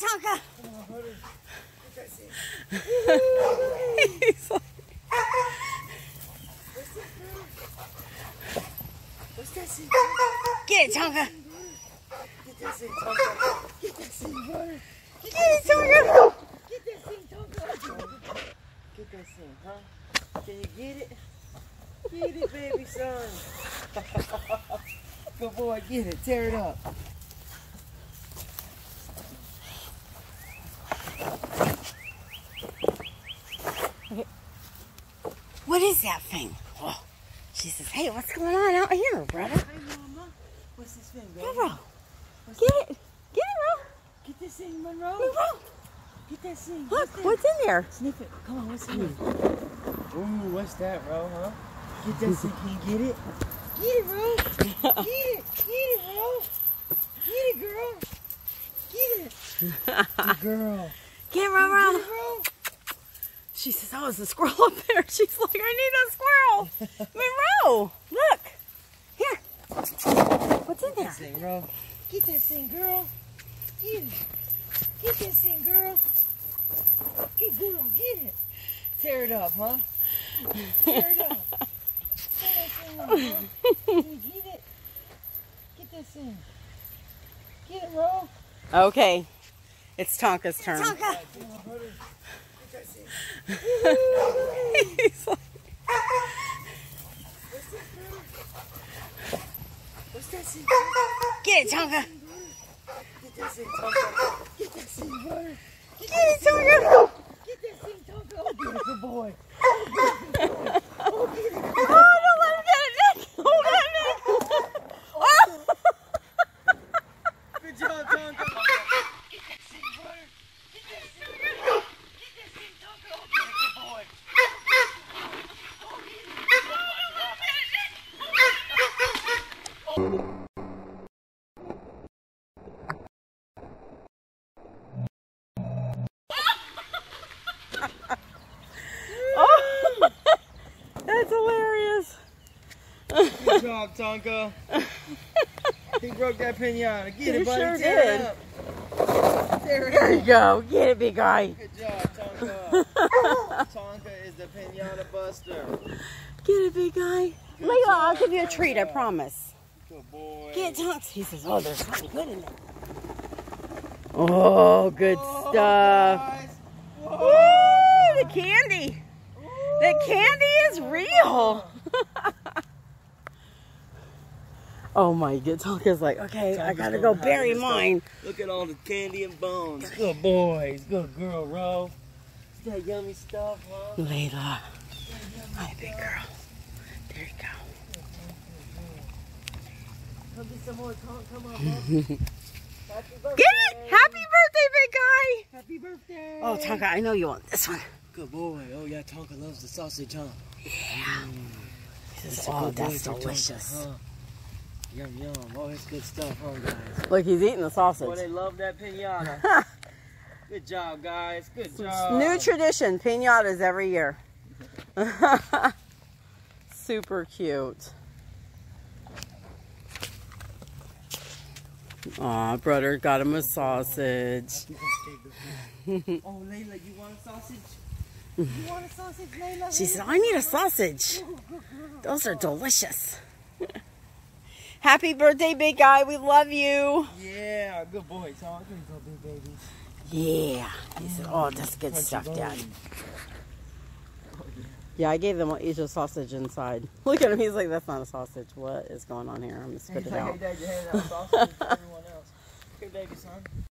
Tonka. Get. It, Tonka. Get that thing, Tonka. Get that thing, it, Tonka. Get that thing, Tonka. Get that thing, huh? Can you get it? Get it, baby son. Good boy, get it. Tear it up. What is that thing? Oh. She says, hey, what's going on out here, brother? Hey, mama. What's this thing, baby? Monroe, What's get it. Get it, Get this thing, Monroe. Monroe. Get that thing. Look, What's what's in there? Sniff it. Come on, what's in hmm. it? Ooh, what's that, bro, huh? Get that thing. Can you get it? Get it, bro. Get it. Get it, bro. Get it, girl. Get it. Girl. Get it, Get Monroe. She says, oh, is a squirrel up there? She's like, I need a squirrel. Monroe, look. Here. What's in there? that thing, bro. Get that thing, girl. Get it. Get that thing, girl. Get girl, get it. Tear it up, huh? Tear it up. Tear that up, bro. Can you get it? Get that thing. Get it, bro. Okay, it's Tonka's turn. Come on, buddy. Get that thing. He's like, What's that thing? get it, Tonka. Get that thing, Tonka. Get that thing, buddy. Get it, Tonka. Get that thing, Tonka. Oh, get it, good boy. Oh, don't let him get it, Nick. Hold on, Nick. Oh. Good job, Tonka. Get that thing, buddy. Get that thing, buddy. Get that thing, Tonka. Oh, get it, good boy. Oh. That's hilarious. Good job, Tonka. he broke that pinata. Get He it, buddy. sure Tear did. it up. Tear There you go. Get it, big guy. Good job, Tonka. Tonka is the pinata buster. Get it, big guy. Layla, I'll give you a treat, I promise. Good boy. Get Tonka. He says, oh, there's something good in there. Oh, good Whoa, stuff. guys. Whoa. Woo, the candy. The candy is real. oh my god, Tonka's like, okay, I gotta go bury this stuff. mine. Look at all the candy and bones. Good boys. Good girl, Ro. Is that yummy stuff, huh? Layla, my big girl. There you go. Come get some more, Tonka. Come on. Happy birthday. Get it! Happy birthday, big guy! Happy birthday. Oh, Tonka, I know you want this one. Good boy. Oh, yeah, Tonka loves the sausage, huh? Yeah. He says, That's a oh, good boy that's for Tonka, delicious. huh? Yum, yum. Oh, it's good stuff, huh, guys? Look, he's eating the Boy, sausage. they love that pinata. Good job, guys. Good job. New tradition, pinatas every year. Super cute. Aw, brother got him a sausage. Oh, Layla, you want a sausage? You want a sausage, Layla? She said, I need a sausage. Those are delicious. Happy birthday, big guy. We love you. Yeah, good boy, you go, big baby. Yeah. He said, oh, that's good Crunchy stuff, Dad. Yeah, I gave them each a sausage inside. Look at him. He's like, that's not a sausage. What is going on here? I'm going to spit He's it like, out. hey, Dad, you handed out sausage to everyone else. Here, baby, son.